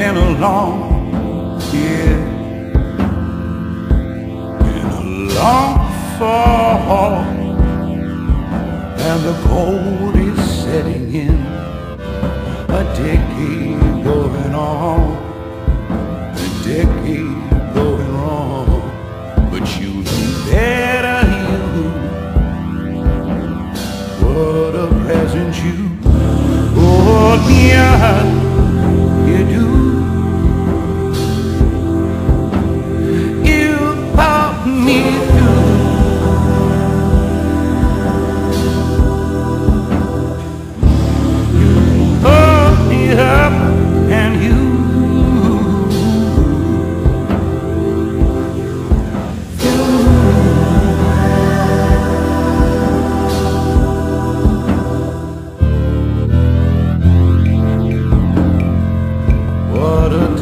Been a long year Been a long fall. And the cold is setting in. A decade going on. A decade going wrong. But you do better you. What a present you Oh yeah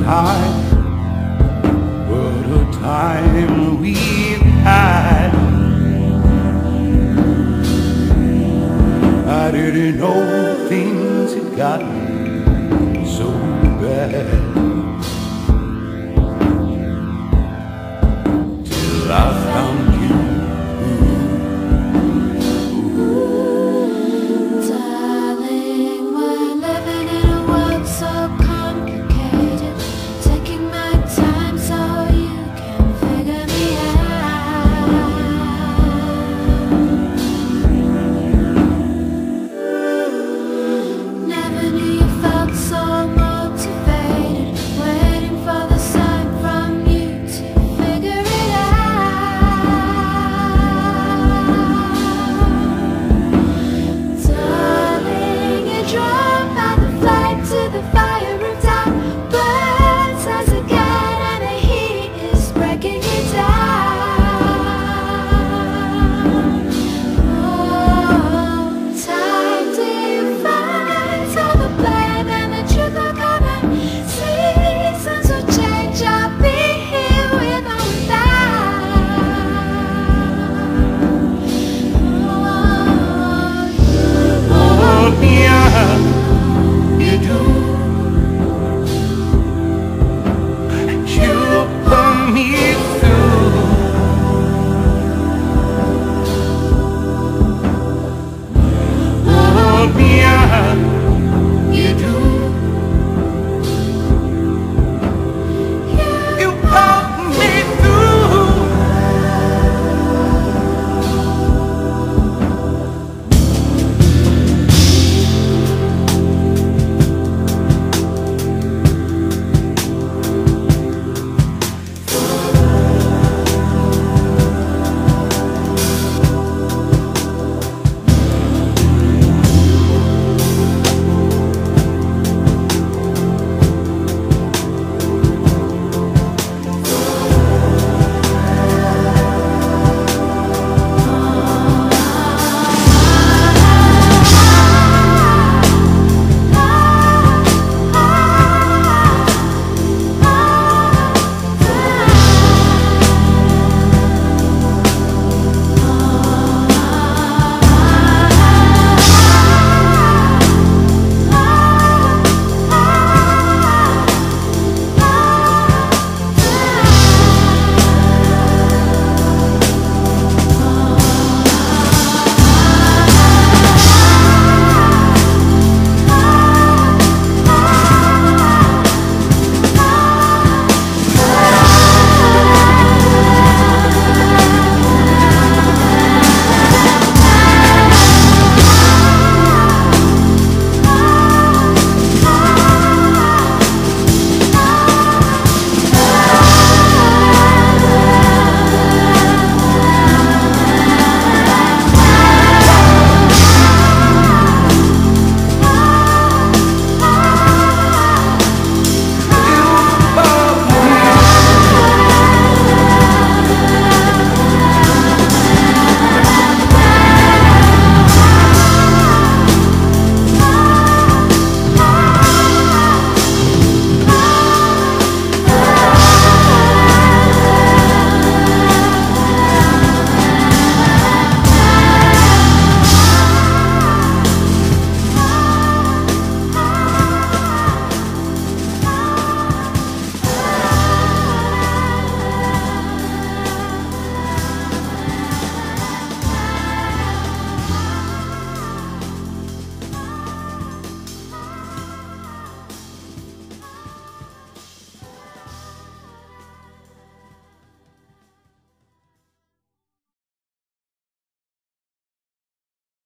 Time, what a time we've had. I didn't know things had gotten so bad.